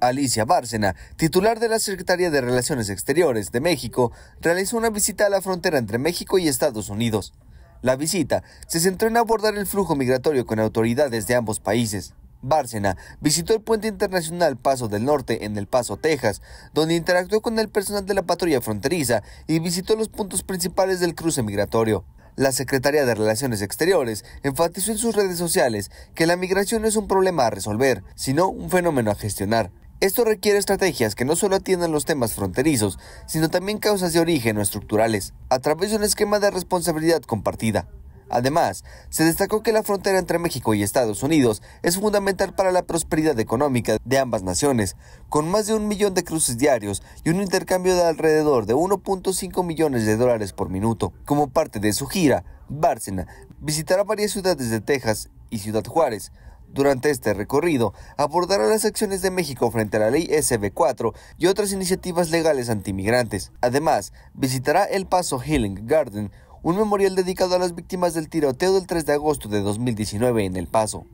Alicia Bárcena, titular de la Secretaría de Relaciones Exteriores de México, realizó una visita a la frontera entre México y Estados Unidos. La visita se centró en abordar el flujo migratorio con autoridades de ambos países. Bárcena visitó el puente internacional Paso del Norte en El Paso, Texas, donde interactuó con el personal de la patrulla fronteriza y visitó los puntos principales del cruce migratorio. La Secretaría de Relaciones Exteriores enfatizó en sus redes sociales que la migración no es un problema a resolver, sino un fenómeno a gestionar. Esto requiere estrategias que no solo atiendan los temas fronterizos, sino también causas de origen o estructurales, a través de un esquema de responsabilidad compartida. Además, se destacó que la frontera entre México y Estados Unidos es fundamental para la prosperidad económica de ambas naciones, con más de un millón de cruces diarios y un intercambio de alrededor de 1.5 millones de dólares por minuto. Como parte de su gira, Bárcena visitará varias ciudades de Texas y Ciudad Juárez, durante este recorrido, abordará las acciones de México frente a la ley SB4 y otras iniciativas legales antimigrantes. Además, visitará el Paso Healing Garden, un memorial dedicado a las víctimas del tiroteo del 3 de agosto de 2019 en El Paso.